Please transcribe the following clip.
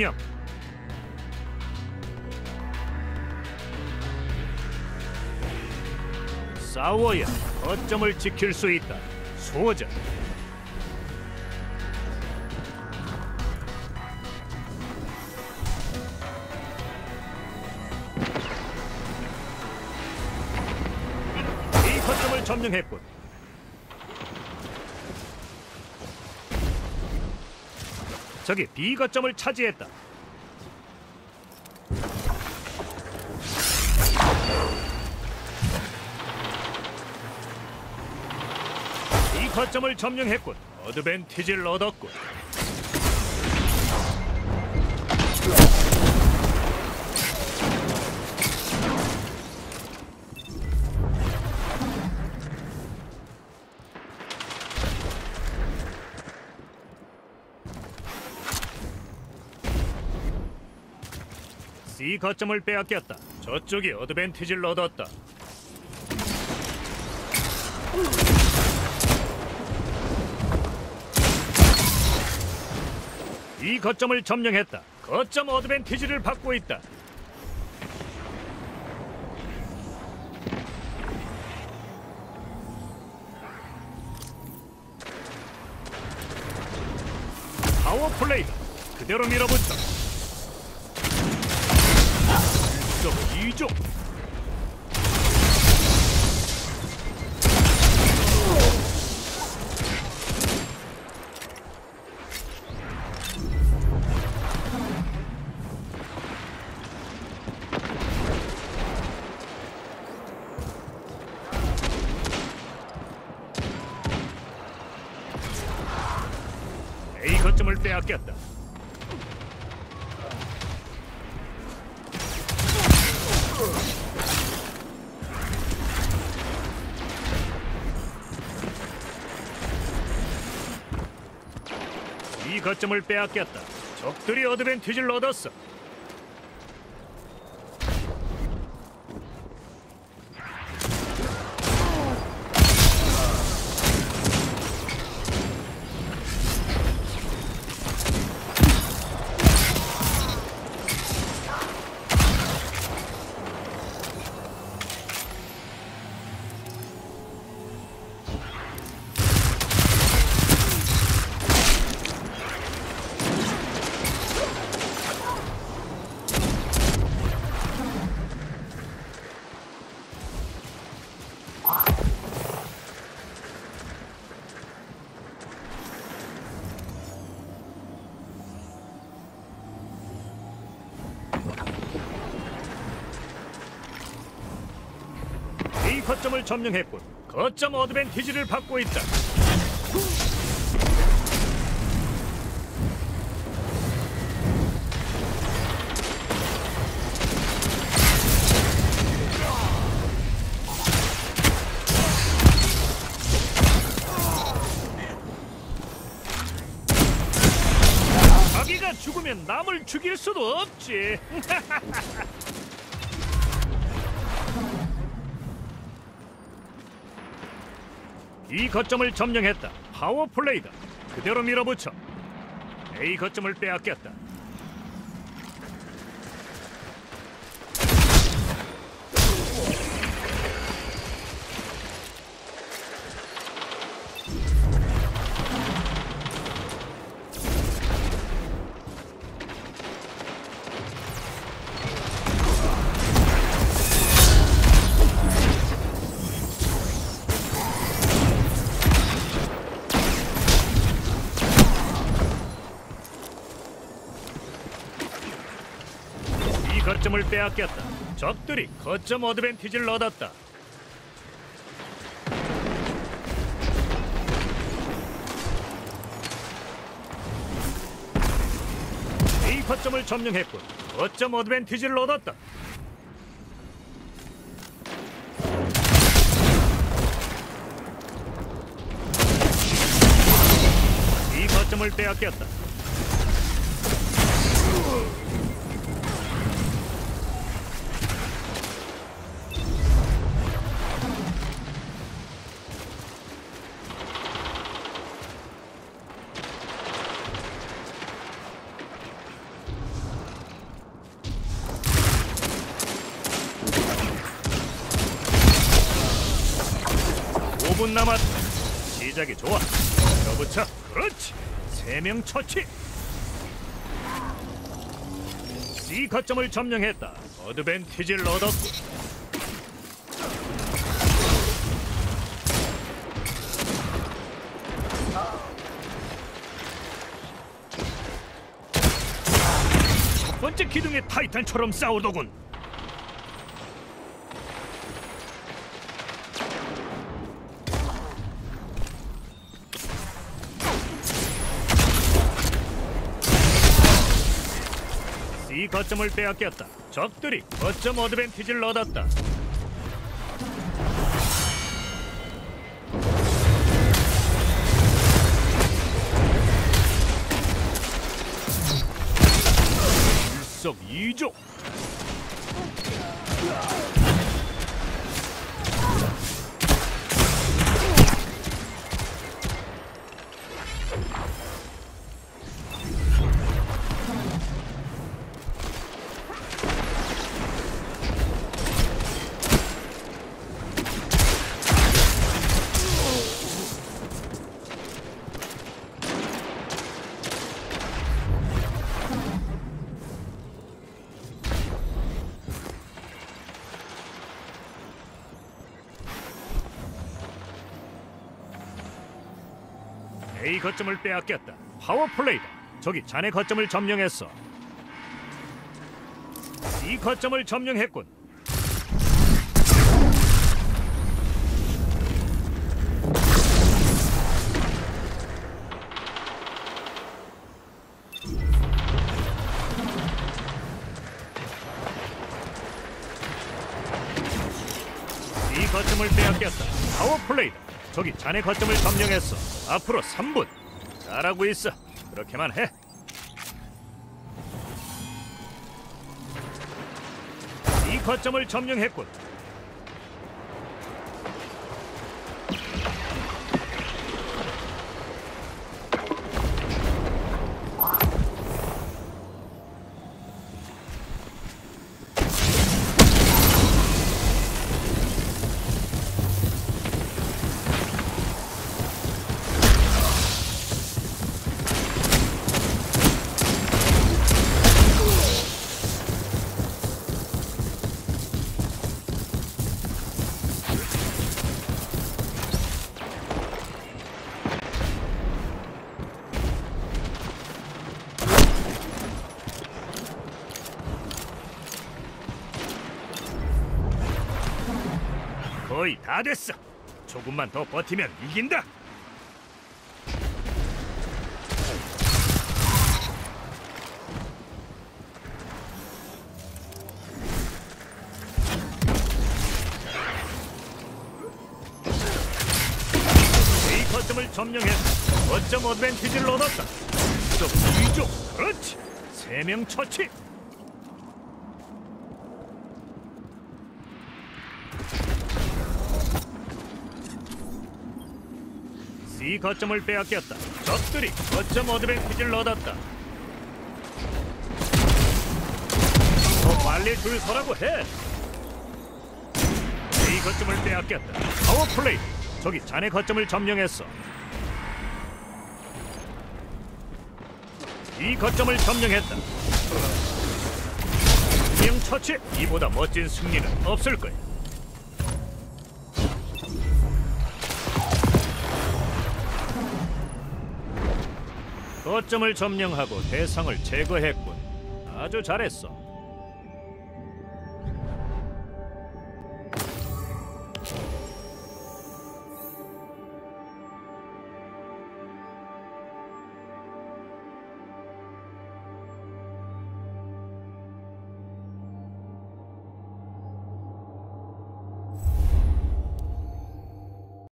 명령. 싸워야 거점을 지킬 수 있다. 소자. 이 거점을 점령했군. 저기 B 거점을 차지했다. 이 거점을 점령했군. 어드밴티지를 얻었군. C 거점을 빼앗겼다. 저쪽이 어드밴티지를 얻었다. 이 거점을 점령했다. 거점 어드밴티지를 받고 있다. 파워 플레이다. 그대로 밀어붙여. A 거점을 빼앗겼다. 이 거점을 빼앗겼다. 적들이 어드밴티지를 얻었어. A 거점을 점령했군. 거점 어드밴티지를 받고 있다. 죽으면 남을 죽일 수도 없지. 이 거점을 점령했다. 파워 플레이다. 그대로 밀어붙여. A 거점을 빼앗겼다. 거점을 빼앗겼다. 적들이 거점 어드밴티지를 얻었다. 거점을 점령했군. 거점 어드밴티지를 얻었다. 이 거점을 빼앗겼다. 5분 남았다. 시작이 좋아. 밀어붙여. 그렇지. 세 명 처치. C 거점을 점령했다. 어드밴티지를 얻었고. 첫 번째 기둥의 타이탄처럼 싸우더군. C 거점을 빼앗겼다. 적들이 거점 어드밴티지를 얻었다. 일석이조. A 거점을 빼앗겼다. 파워 플레이다. 저기 자네 거점을 점령했어. C 거점을 점령했군. C 거점을 빼앗겼다. 파워 플레이다. 저기 자네 거점을 점령했어. 앞으로 3분. 잘하고 있어. 그렇게만 해. 이 거점을 점령했군. 거의 다 됐어. 조금만 더 버티면 이긴다. 거점을 점령했어. 거점 어드밴티지를 얻었다. 또 위쪽. 그렇지. 세 명 처치. C 거점을 빼앗겼다. 적들이 거점 어드밴티지를 얻었다. 더 빨리 줄 서라고 해. A 거점을 빼앗겼다. 파워 플레이. 적이 자네 거점을 점령했어. B 거점을 점령했다. 명 처치. 이보다 멋진 승리는 없을 거야. 거점을 점령하고 대상을 제거했군. 아주 잘했어.